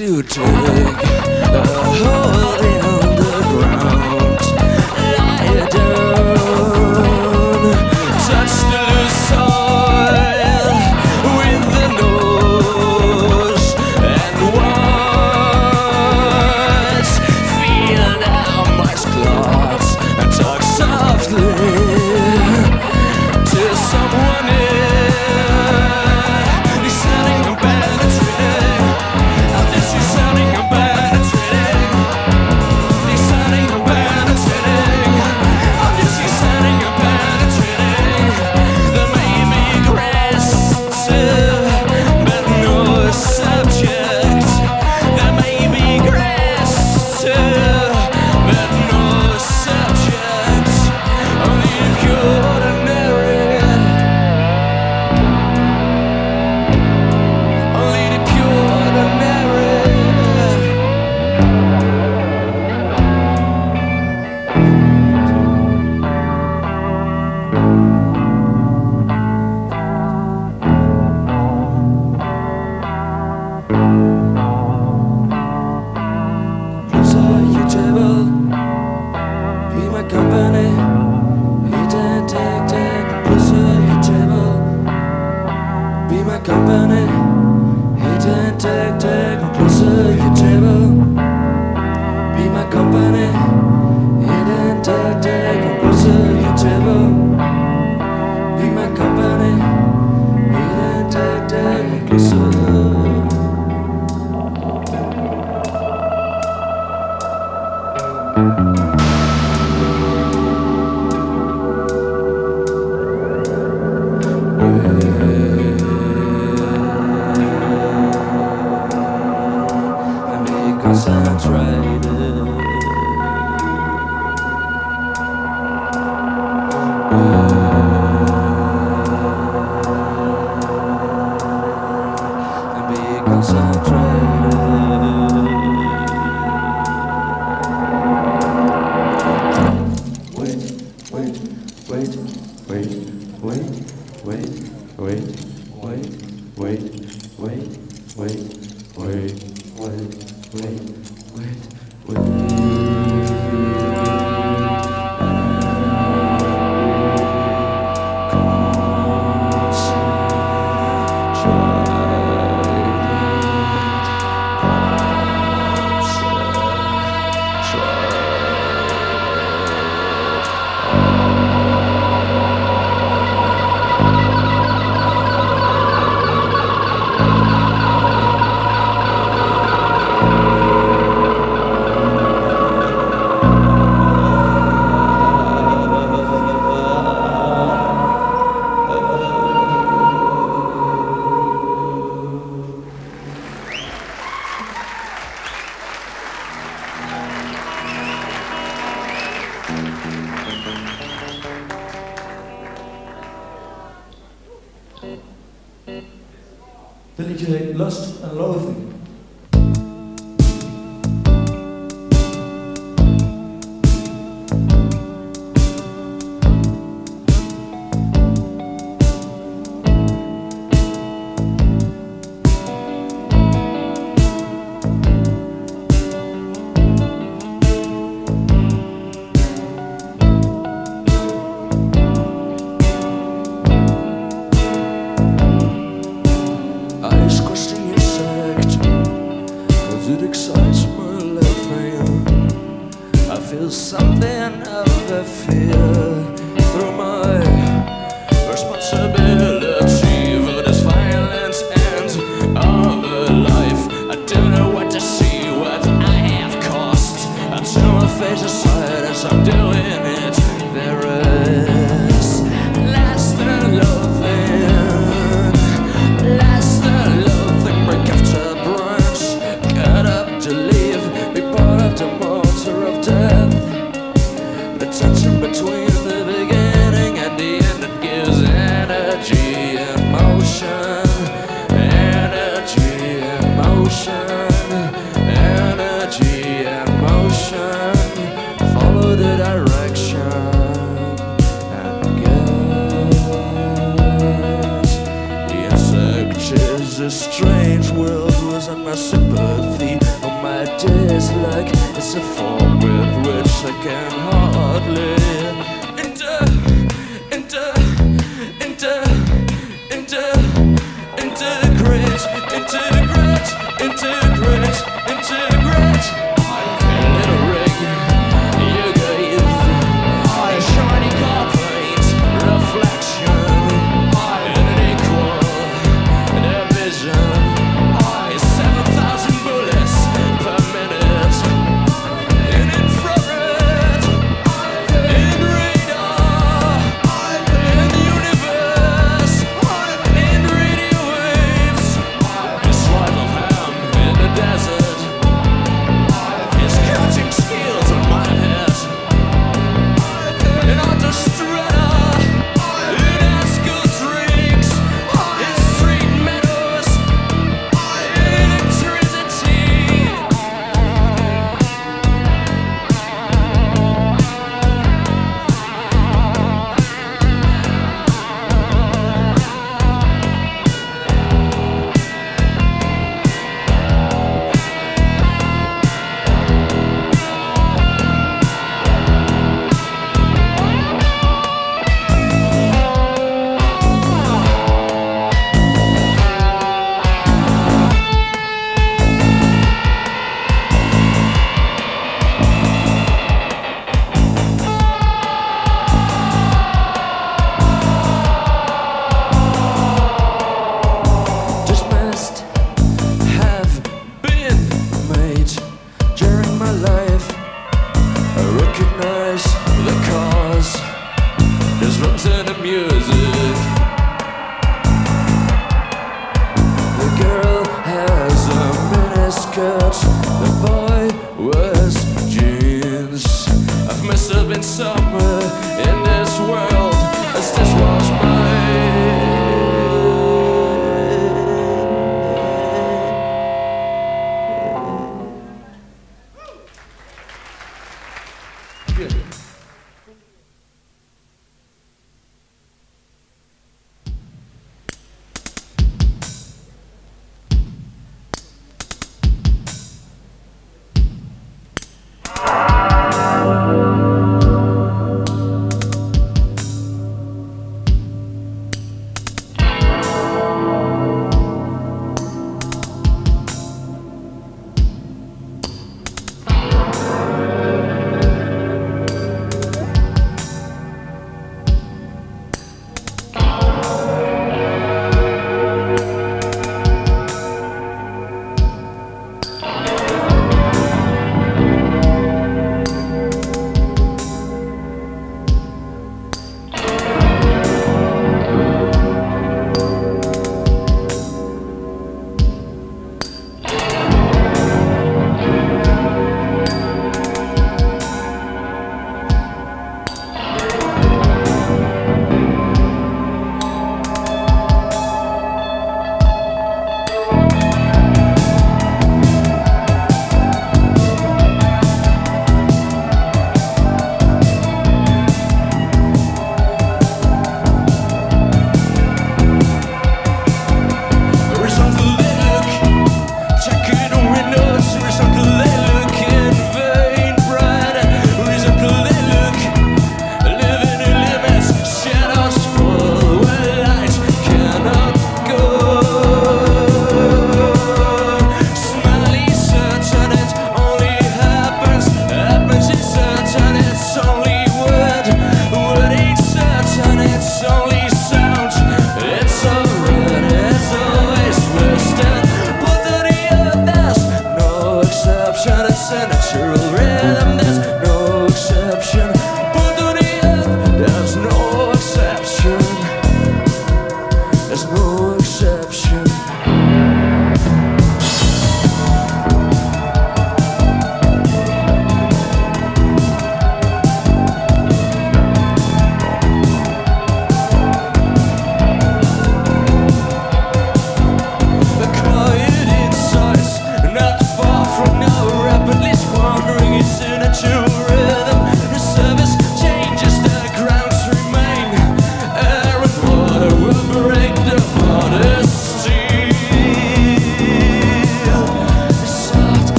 like This life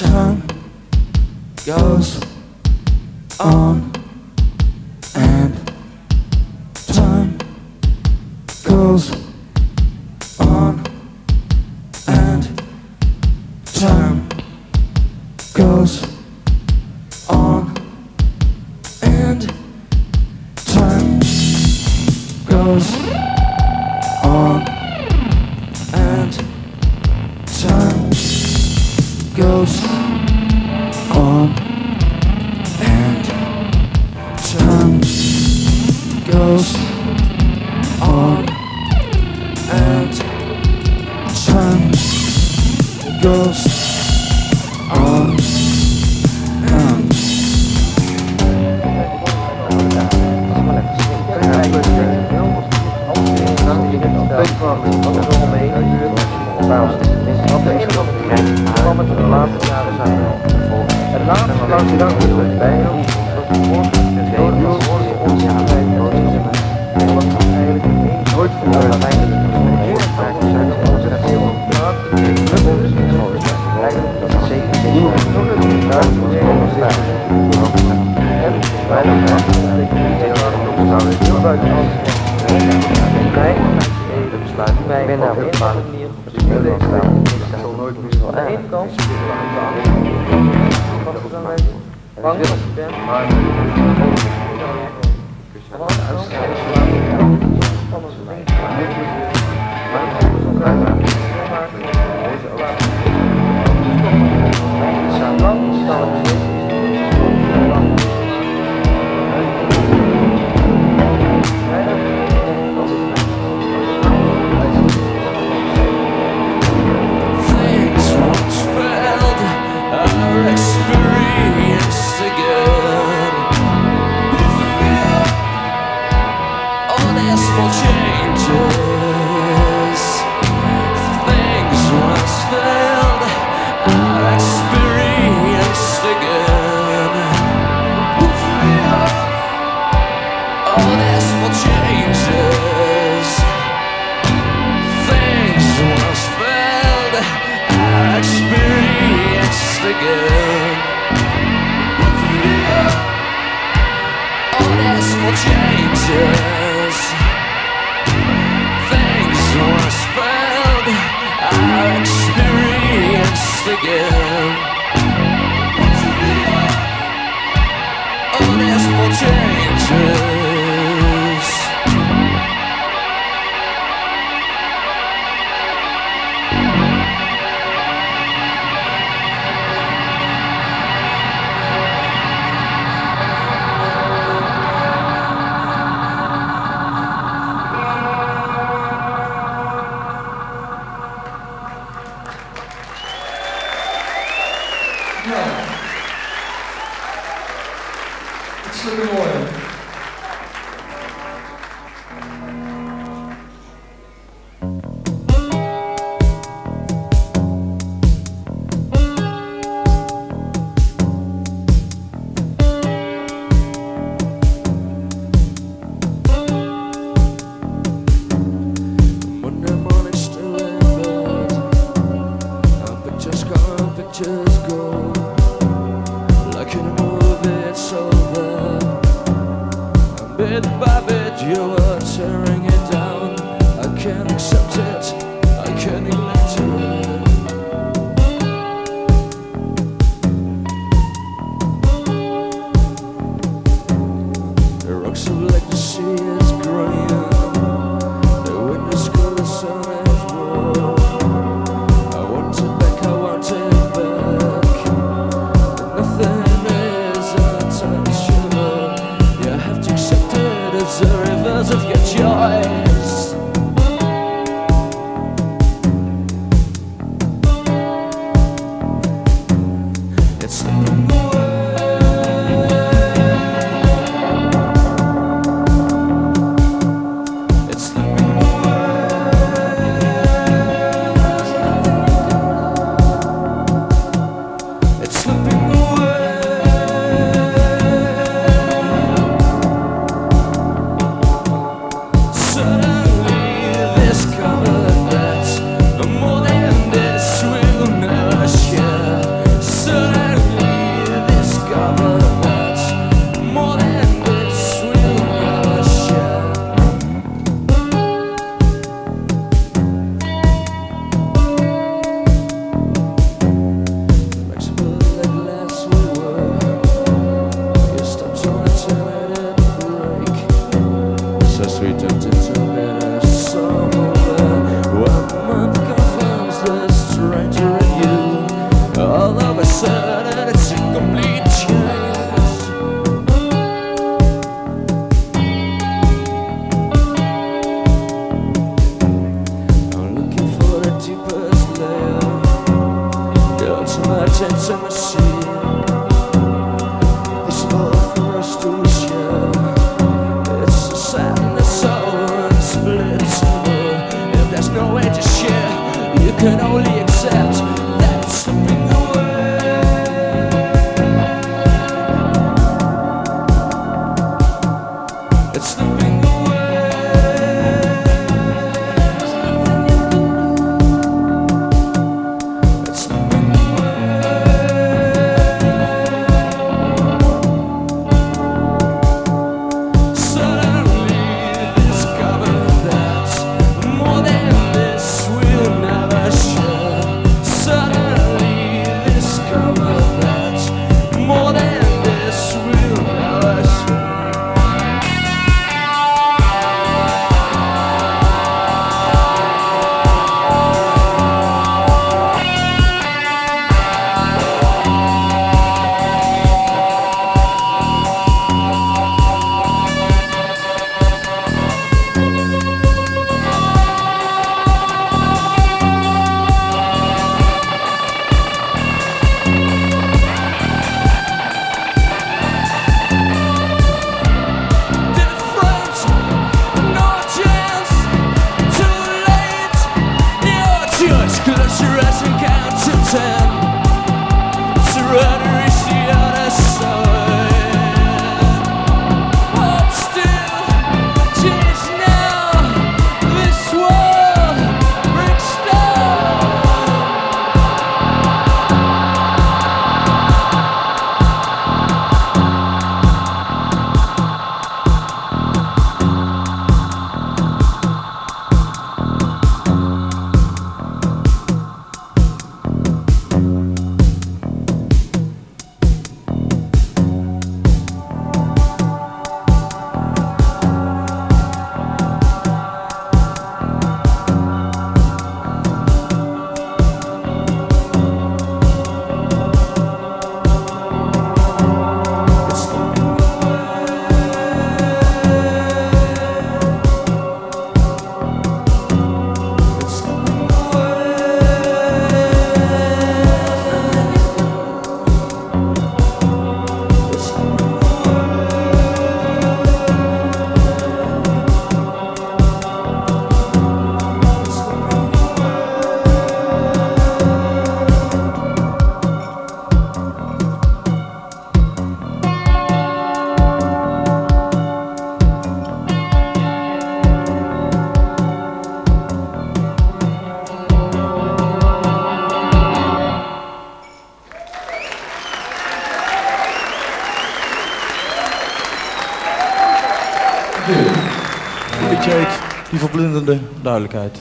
time goes on 我。Changes. Het is in. 这样蒸 grenzende duidelijkheid.